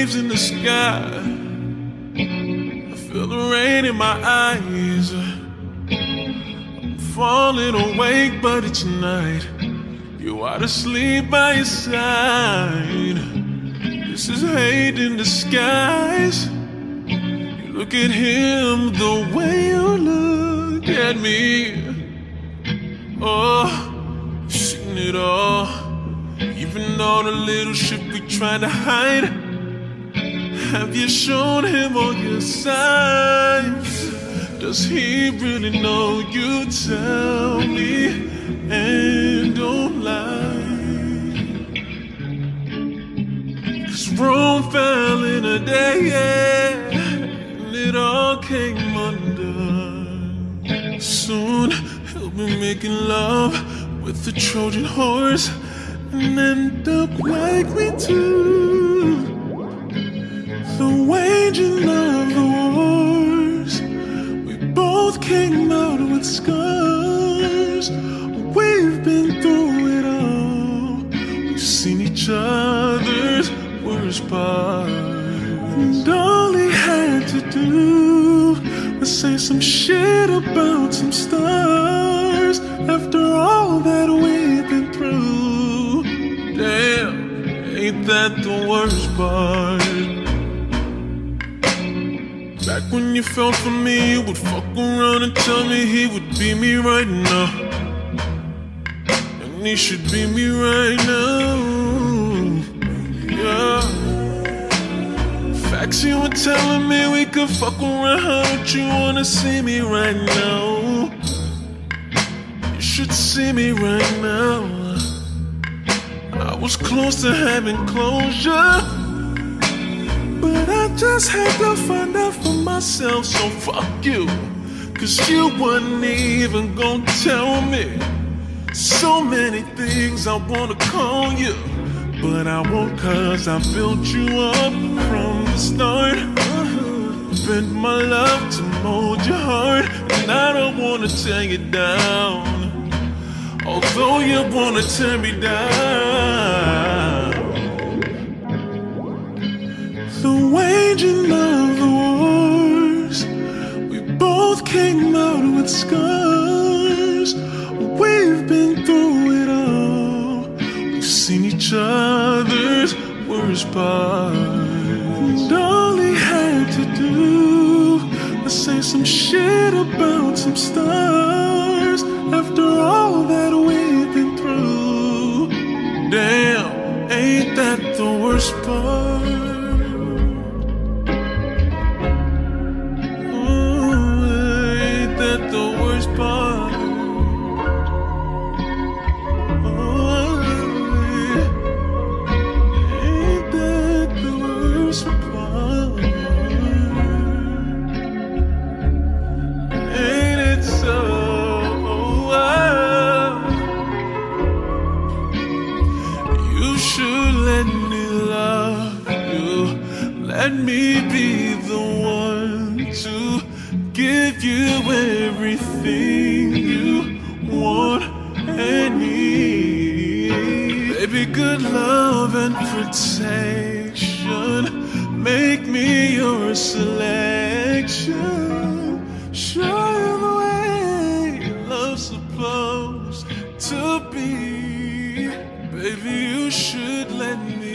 Waves in the sky. I feel the rain in my eyes. I'm falling awake, but it's night. You are asleep by your side. This is hate in disguise. You look at him the way you look at me. Oh, seen it all. Even all the little shit we tried to hide. Have you shown him all your signs? Does he really know you? Tell me and don't lie. Cause Rome fell in a day, and it all came undone. Soon he'll be making love with the Trojan horse and end up like me too. The waging of the wars, we both came out with scars. We've been through it all. We've seen each other's worst parts. And all he had to do was say some shit about some stars. After all that we've been through, damn, ain't that the worst part? Back when you felt for me, you would fuck around and tell me he would be me right now. And he should be me right now. Yeah. Facts you were telling me we could fuck around, you wanna see me right now. You should see me right now. I was close to having closure. Just had to find out for myself, so fuck you. Cause you weren't even gonna tell me. So many things I wanna call you. But I won't cause I built you up from the start. Uh-huh. Spent my love to mold your heart. And I don't wanna tear you down. Although you wanna tear me down. Of the wars, we both came out with scars. We've been through it all. We've seen each other's worst parts. And all he had to do was say some shit about some stars. After Let me be the one to give you everything you want and need. Baby, good love and protection. Make me your selection. Show you the way love's supposed to be. Baby, you should let me